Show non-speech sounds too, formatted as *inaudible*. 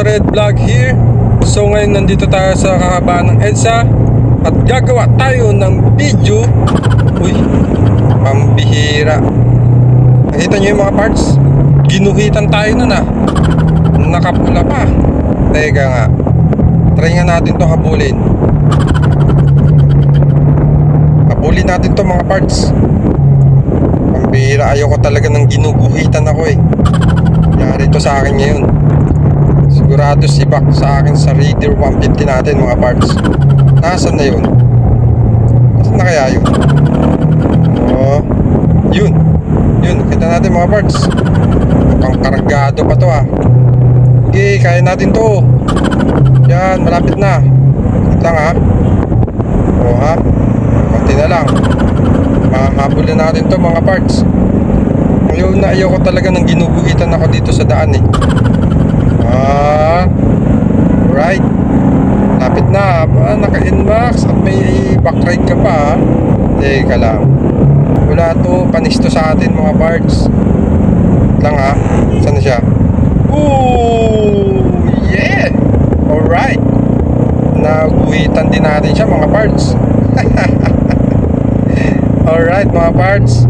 Red Vlog here. So ngayon nandito tayo sa kahabaan ng EDSA at gagawa tayo ng video. Uy, pambihira. Nakita nyo yung mga parts? Ginuhitan tayo nun ah. Nakapula pa. Teka nga. Try nga natin to habulin. Habulin natin to mga parts. Pambihira. Ayoko talaga ng ginuguhitan ako eh. Yari to sa akin ngayon. Sigurado sibak sa akin sa Raider 150 natin mga parts. Nasaan na yun? Nasaan na kaya yun? Oh, yun. Yun, kita natin mga parts. Mukhang kargado pa to ah. Okay, kaya natin to. Yan, malapit na. Wait lang ha. O ha. Konti na lang. Mahabol na natin to mga parts. Ayaw na ayaw ko talaga ng ginuguhitan ako dito sa daan eh. Ah, right. Na. Ah, naka-inmax at may backride ka pa. ah. Teka lang. Wala to. Panis to sa atin mga parts. Lang ha. Saan na siya? Ooh! Yeah! Alright. Naguhitan din natin siya mga parts. *laughs* Alright mga parts.